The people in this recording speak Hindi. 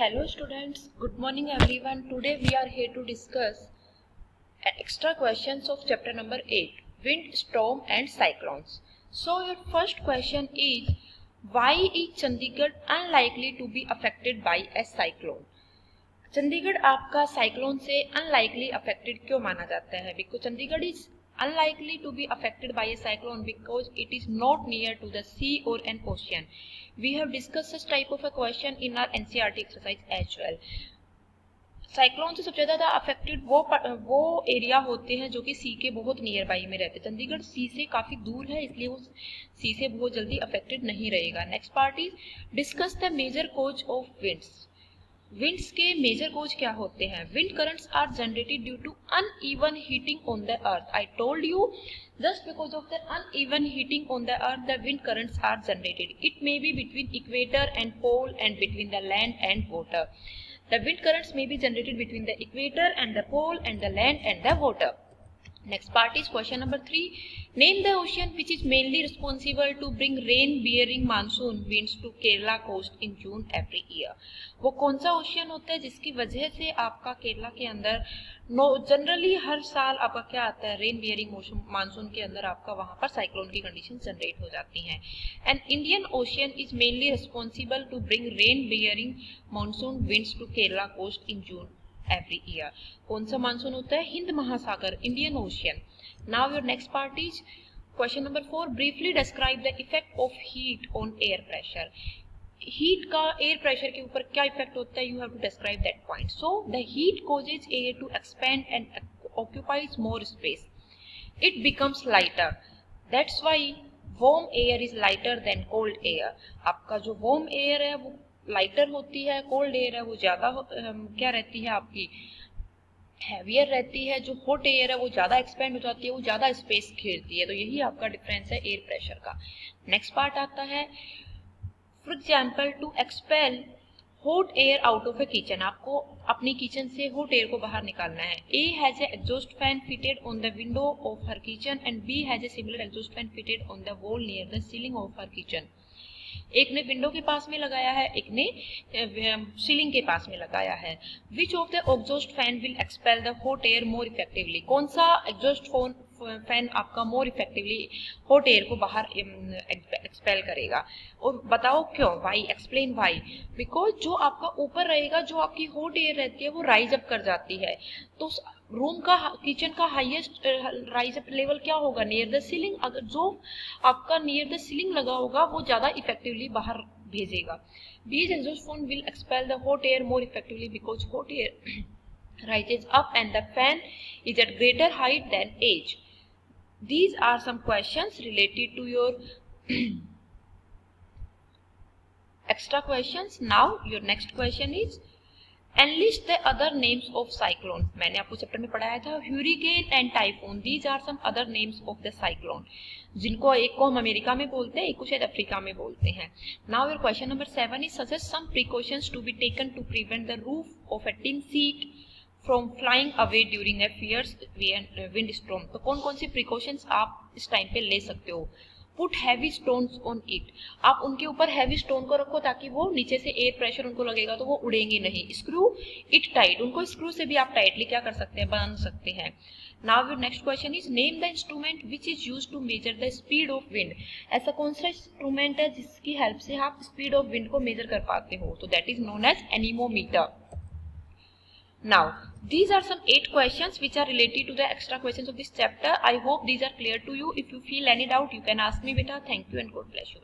Hello students good morning everyone today we are here to discuss extra questions of chapter number eight wind storm and cyclones so your first question is why is Chandigarh unlikely to be affected by a cyclone Chandigarh आपका साइक्लोन से अनलाइकली अफेक्टेड क्यों माना जाता है? Because Chandigarh is unlikely to be affected by a cyclone because it is not near to the sea और an ocean We have discussed such type of a question in our NCRT exercise as well. Cyclone से सबसे ज़्यादा अफेक्टेड वो वो एरिया होते हैं जो कि सी के बहुत नियर बाई में रहते हैं। चंडीगढ़ सी से काफ़ी दूर है, इसलिए वो सी से बहुत जल्दी अफेक्टेड नहीं रहेगा। Next part is discuss the major cause of winds winds के मेजर कोज क्या होते हैं? Wind currents are generated due to uneven heating on the earth I told you just because of the uneven heating on the earth the wind currents are generated it may be between equator and pole and between the land and water the wind currents may be generated between the equator and the pole and the land and the water next part is question number 3 name the ocean which is mainly responsible to bring rain bearing monsoon winds to kerala coast in june every year. वो कौन सा ओशियन होता है जिसकी वजह से आपका केरला के अंदर नो जनरली हर साल आपका क्या आता है? रेन बियरिंग मानसून के अंदर आपका वहाँ पर साइक्लोन की कंडीशन जनरेट हो जाती हैं। And Indian ocean is mainly responsible to bring rain bearing monsoon winds to Kerala coast in June every year कौन सा मानसून होता है? हिंद महासागर Indian ocean now your next part is question number four briefly describe the effect of heat on air pressure heat का एयर प्रेशर के ऊपर क्या इफ़ेक्ट होता है? You have to describe that point so the heat causes air to expand and occupies more space it becomes lighter that's why warm air is lighter than cold air आपका जो वॉर्म एयर है, वो लाइटर होती है कोल्ड एयर है, वो ज़्यादा क्या रहती है आपकी? हैवियर रहती है, जो हॉट एयर है, वो ज़्यादा एक्सपेंड हो जाती है, वो ज़्यादा स्पेस घेरती है। तो यही आपका डिफरेंस है एयर प्रेशर का। नेक्स्ट पार्ट आता है for example to expel hot air out of a kitchen आपको अपनी किचन से हॉट एयर को बाहर निकालना है। A has exhaust fan fitted on the window of her kitchen and B has a similar exhaust fan fitted on the wall near the ceiling of her kitchen एक ने विंडो के पास में लगाया है, एक ने सीलिंग के पास में लगाया है। Which of the exhaust fan will expel the hot air more effectively कौन सा एग्जॉस्ट फ़ोन फ़ैन आपका मोर इफेक्टिवली हॉट एयर को बाहर एक्सपेल करेगा। और बताओ क्यों? वाई एक्सप्लेन वाई बिकॉज़ जो आपका ऊपर रहेगा, जो आपकी हॉट एयर रहती है, वो राइज अप कर जाती है। तो रूम का किचन का हाईएस्ट राइज अप लेवल क्या होगा? नियर द सीलिंग अगर जो आपका नियर द सीलिंग लगा होगा, वो ज़्यादा इफेक्टिवली बाहर भेजेगा। These exhaust fan will expel the hot air more effectively because hot air rises up and the fan is at greater height than edge these are some questions related to your extra questions now your next question is enlist the other names of cyclone मैंने आपको चैप्टर में पढ़ाया था hurricane and typhoon these are some other names of the cyclone जिनको एक को हम अमेरिका में बोलते हैं एक को शायद अफ्रीका में बोलते हैं now your question number seven is suggest some precautions to be taken to prevent the roof of a tin sheet from flying away during a fierce wind storm तो कौन कौन सी प्रिकॉशंस आप इस टाइम पे ले सकते हो? Put heavy stones on it आप उनके ऊपर हैवी स्टोन को रखो ताकि वो नीचे से एयर प्रेशर उनको लगेगा तो वो उड़ेंगे नहीं। स्क्रू इट टाइट उनको स्क्रू से भी आप टाइटली क्या कर सकते हैं? बाँध सकते हैं। Now your next question is name the instrument which is use to measure the speed of wind ऐसा कौन सा इंस्ट्रूमेंट है जिसकी हेल्प से आप स्पीड ऑफ़ विंड को मेजर कर पाते हो? तो that is known as anemometer now these are some eight questions which are related to the extra questions of this chapter. I hope these are clear to you. If you feel any doubt you can ask me beta thank you and god bless you